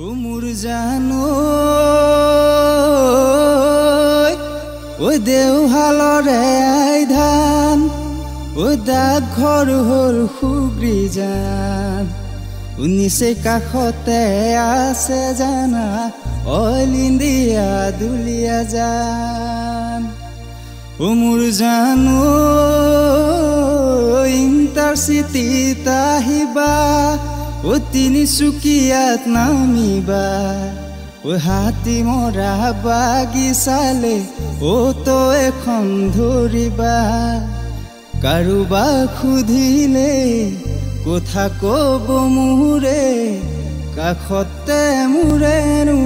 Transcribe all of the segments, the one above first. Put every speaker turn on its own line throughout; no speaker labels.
মোৰ জানো ঐ দেওহালৰে আই ধান ঐ ডাকঘৰ হ'ল সুগ্ৰী যান শুনিছে কাষতে আছে জানা অইল ইণ্ডিয়া দুলীয়া যান। ও মোৰ জানো ইণ্টাৰচিটিত আহিবা ও তিনিচুকীয়াত নামিবা ও হাতী মৰা বাগিচালে ও তো এখন ধৰিবা। কাৰোবাক সুধিলে কথা কব মোৰে কাষতে মোৰেনো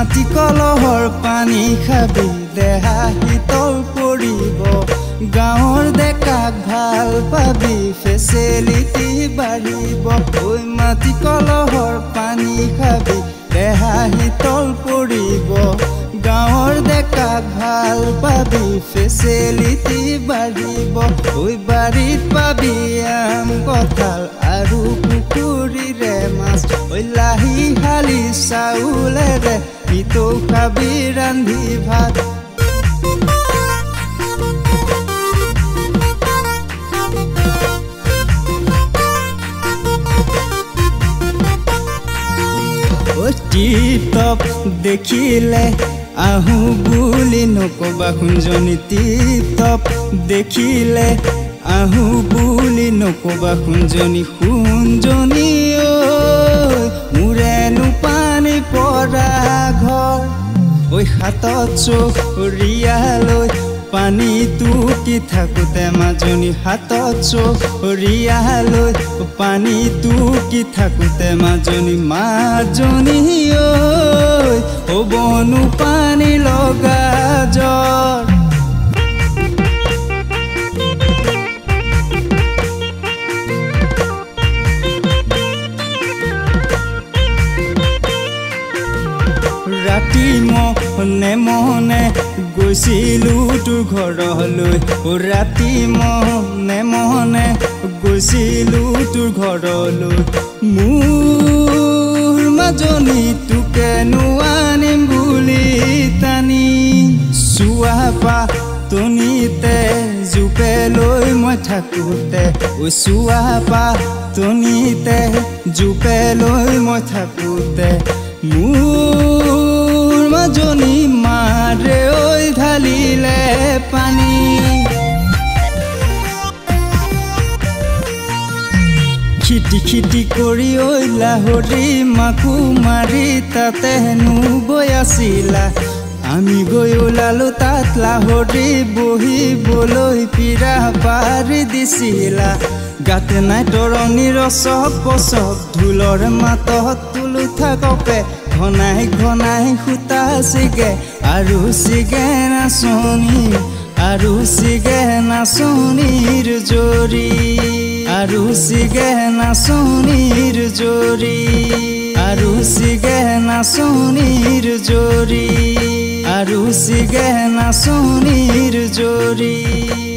মাটি কলহৰ পানী খাবি দেহা শীতল পৰিব। গাঁৱৰ ডেকাক ভাল পাবি ফেচিলিটি বাঢ়িব। ঐ মাটি কলহৰ পানী খাবি দেহা শীতল পৰিব। গাঁৱৰ ডেকাক ভাল পাবি ফেচিলিটি বাঢ়িব। ঐ বাৰীত পাবি আম কঁঠাল আৰু পুখুৰীৰে মাছ। ঐ লাহি শালি চাউলেৰে পিতৌ খাবি ৰান্ধি ভাত। টিপ দেখিলে আহো বুলি নকবা শুনজনী টিপ দেখিলে আহো বুলি নকবা শুনজনী শুনজনী ঐ চোখ চৰিয়ালৈ পানী টুকি থাকোঁতে মাজনী হাতত চৰিয়ালৈ পানী টুকি থাকোঁতে মাজনী মাজনী ঐ হ'বনো পানী লগা জ্বৰ। ৰাতি মনে মনে গৈছিলো তোৰ ঘৰলৈ। ৰাতি মনে মনে গৈছিলো তোৰ ঘৰলৈ। মোৰ মাজনী তোকেনো আনিম বুলি টানি। চোৱা পা টনিতে জোপে লৈ মই থাকোঁতে। চোৱা পা টনিতে জোপে লৈ মই থাকোঁতে। মোৰ পানী। খিটি খিটি কৰি ঐ লাহৰি মাকো মাৰি তাতে হেনো গৈ আছিলা। আমি গৈ ওলালো তাত লাহৰি বহিবলৈ পিৰা পাৰি দিছিলা। গাতে নাই তৰণিৰ চক পচক ঢোলৰ মাতত তুলো থাককে ঘনাই ঘনাই সূতা চিগে আৰু চিগে নাচনী আৰু চিগে নাচনীৰ জৰি আৰু চিগে নাচনীৰ জৰি আৰু চিগে নাচনীৰ জৰি আৰু চিগে নাচনীৰ জৰি।